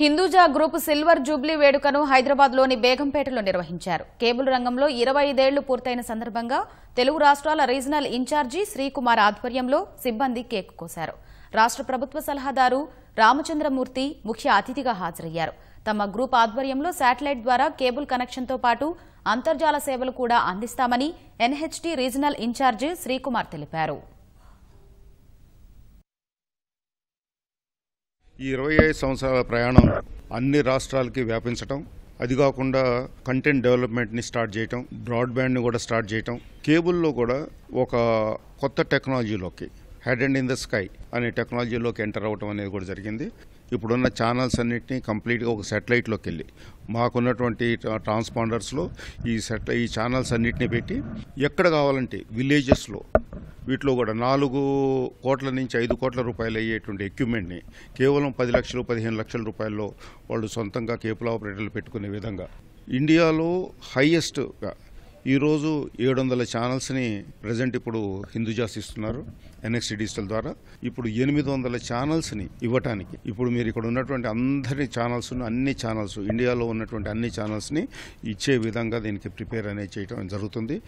Hinduja group silver Jubilee వేడుకను హైదరాబాద్లోని బేగంపేటలో నిర్వహించారు. కేబుల్ రంగంలో ఇరవై ఐదేళ్ళు పూర్తయిన సందర్భంగా తెలుగు రాష్ట్రాల రీజనల్ ఇన్ఛార్జి శ్రీకుమార్ ఆధ్వర్యంలో సిబ్బంది కేక్ కోశారు. రాష్ట్ర ప్రభుత్వ సలహాదారు రామచంద్రమూర్తి ముఖ్య అతిథిగా హాజరయ్యారు. తమ గ్రూప్ ఆధ్వర్యంలో శాటిలైట్ ద్వారా కేబుల్ కనెక్షన్తో పాటు అంతర్జాల సేవలు కూడా అందిస్తామని ఎన్హెచ్టీ రీజనల్ ఇన్ఛార్జి శ్రీకుమార్ తెలిపారు. ఈ ఇరవై ఐదు సంవత్సరాల ప్రయాణం అన్ని రాష్ట్రాలకి వ్యాపించటం అది కాకుండా కంటెంట్ డెవలప్మెంట్ని స్టార్ట్ చేయటం బ్రాడ్బ్యాండ్ని కూడా స్టార్ట్ చేయటం కేబుల్లో కూడా ఒక కొత్త టెక్నాలజీలోకి head and in the sky అనే టెక్నాలజీలోకి ఎంటర్ అవ్వటం అనేది కూడా జరిగింది. ఇప్పుడున్న ఛానల్స్ అన్నింటినీ కంప్లీట్గా ఒక సెటిలైట్లోకి వెళ్ళి మాకున్నటువంటి ట్రాన్స్పాండర్స్లో ఈ సెట్ ఈ ఛానల్స్ అన్నింటినీ పెట్టి ఎక్కడ కావాలంటే విలేజెస్లో వీటిలో కూడా నాలుగు కోట్ల నుంచి ఐదు కోట్ల రూపాయలు అయ్యేటువంటి ఎక్విప్మెంట్ని కేవలం పది లక్షలు పదిహేను లక్షల రూపాయల్లో వాళ్ళు సొంతంగా కేపుల ఆపరేటర్లు పెట్టుకునే విధంగా. ఇండియాలో హైయెస్ట్గా ఈరోజు ఏడు వందల ఛానల్స్ని ప్రజెంట్ ఇప్పుడు హిందూజాస్ ఇస్తున్నారు ఎన్ఎక్స్టీ డిజిటల్ ద్వారా. ఇప్పుడు ఎనిమిది వందల ఛానల్స్ని ఇవ్వటానికి ఇప్పుడు మీరు ఇక్కడ ఉన్నటువంటి అందరి ఛానల్స్ అన్ని ఛానల్స్ ఇండియాలో ఉన్నటువంటి అన్ని ఛానల్స్ని ఇచ్చే విధంగా దీనికి ప్రిపేర్ అనేది చేయడం జరుగుతుంది.